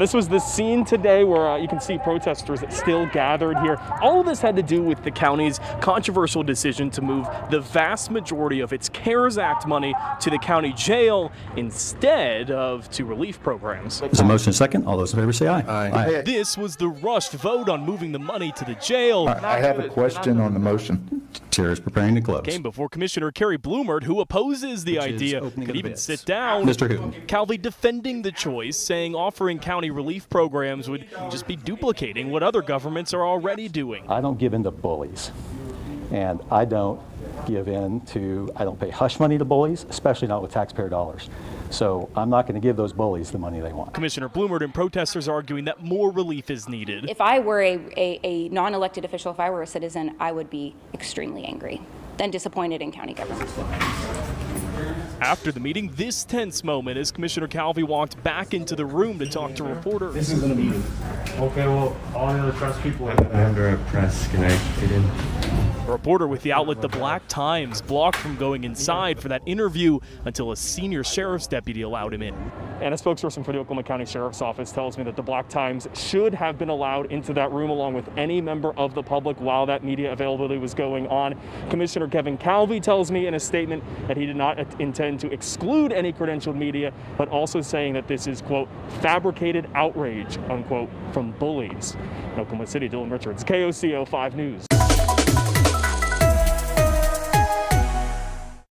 This was the scene today where uh, you can see protesters still gathered here. All of this had to do with the county's controversial decision to move the vast majority of its CARES Act money to the county jail instead of to relief programs. There's a motion second. All those in favor say aye. Aye. This was the rushed vote on moving the money to the jail. I have a question on the motion. Chair is preparing to close. Came before Commissioner Carrie Blumert, who opposes the Which idea, opening could of even bids. sit down. Mr. Hooton. Calvey defending the choice, saying offering county relief programs would just be duplicating what other governments are already doing. I don't give in to bullies. And I don't give in to, I don't pay hush money to bullies, especially not with taxpayer dollars. So I'm not going to give those bullies the money they want. Commissioner Blumert and protesters arguing that more relief is needed. If I were a, a, a non-elected official, if I were a citizen, I would be extremely angry, then disappointed in county government. After the meeting, this tense moment as Commissioner Calvey walked back into the room to talk to reporters. This isn't a meeting. Okay, well, all the other press people are I'm under a press. Can I get in? A reporter with the outlet The Black Times blocked from going inside for that interview until a senior sheriff's deputy allowed him in. And a spokesperson for the Oklahoma County Sheriff's Office tells me that the Black Times should have been allowed into that room along with any member of the public while that media availability was going on. Commissioner Kevin Calvey tells me in a statement that he did not intend to exclude any credentialed media, but also saying that this is, quote, fabricated outrage, unquote, from bullies. In Oklahoma City, Dylan Richards, KOCO 5 News.